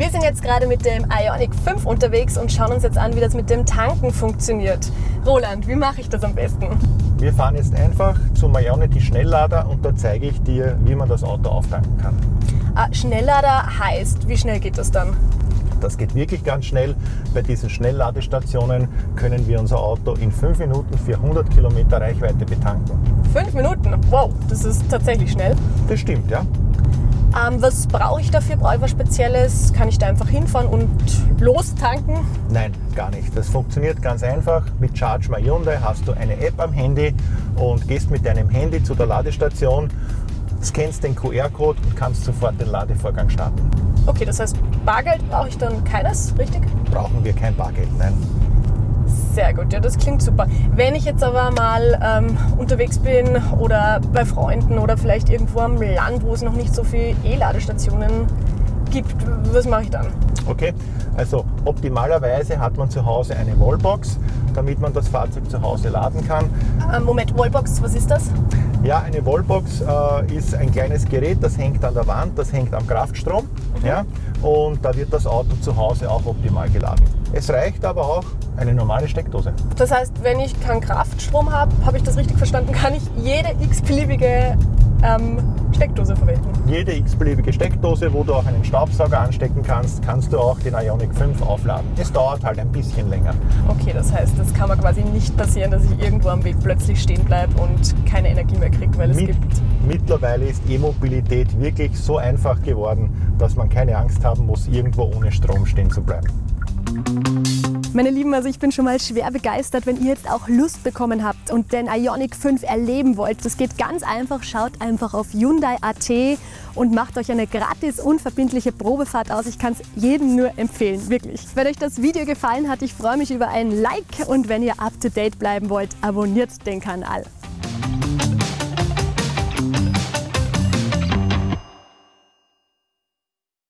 Wir sind jetzt gerade mit dem Ionic 5 unterwegs und schauen uns jetzt an, wie das mit dem Tanken funktioniert. Roland, wie mache ich das am besten? Wir fahren jetzt einfach zum Ionity Schnelllader und da zeige ich dir, wie man das Auto auftanken kann. Ah, Schnelllader heißt, wie schnell geht das dann? Das geht wirklich ganz schnell. Bei diesen Schnellladestationen können wir unser Auto in 5 Minuten für 100 Kilometer Reichweite betanken. Fünf Minuten? Wow, das ist tatsächlich schnell. Das stimmt, ja. Ähm, was brauche ich dafür? Brauche ich was Spezielles? Kann ich da einfach hinfahren und lostanken? Nein, gar nicht. Das funktioniert ganz einfach. Mit Charge My Hyundai hast du eine App am Handy und gehst mit deinem Handy zu der Ladestation, scannst den QR-Code und kannst sofort den Ladevorgang starten. Okay, das heißt, Bargeld brauche ich dann keines, richtig? Brauchen wir kein Bargeld, nein. Sehr gut, ja, das klingt super. Wenn ich jetzt aber mal ähm, unterwegs bin oder bei Freunden oder vielleicht irgendwo am Land, wo es noch nicht so viele E-Ladestationen gibt, was mache ich dann? Okay, also optimalerweise hat man zu Hause eine Wallbox, damit man das Fahrzeug zu Hause laden kann. Ähm, Moment, Wallbox, was ist das? Ja, eine Wallbox äh, ist ein kleines Gerät, das hängt an der Wand, das hängt am Kraftstrom. Ja, und da wird das Auto zu Hause auch optimal geladen. Es reicht aber auch eine normale Steckdose. Das heißt, wenn ich keinen Kraftstrom habe, habe ich das richtig verstanden, kann ich jede x-beliebige ähm, Steckdose verwenden. Jede x-beliebige Steckdose, wo du auch einen Staubsauger anstecken kannst, kannst du auch den Ionic 5 aufladen. Es dauert halt ein bisschen länger. Okay, das heißt, das kann mir quasi nicht passieren, dass ich irgendwo am Weg plötzlich stehen bleibe und keine Energie mehr kriege, weil es Mit, gibt. mittlerweile ist E-Mobilität wirklich so einfach geworden, dass man keine Angst haben muss, irgendwo ohne Strom stehen zu bleiben. Meine Lieben, also ich bin schon mal schwer begeistert, wenn ihr jetzt auch Lust bekommen habt und den Ionic 5 erleben wollt. Das geht ganz einfach. Schaut einfach auf Hyundai.at und macht euch eine gratis, unverbindliche Probefahrt aus. Ich kann es jedem nur empfehlen, wirklich. Wenn euch das Video gefallen hat, ich freue mich über ein Like und wenn ihr up to date bleiben wollt, abonniert den Kanal.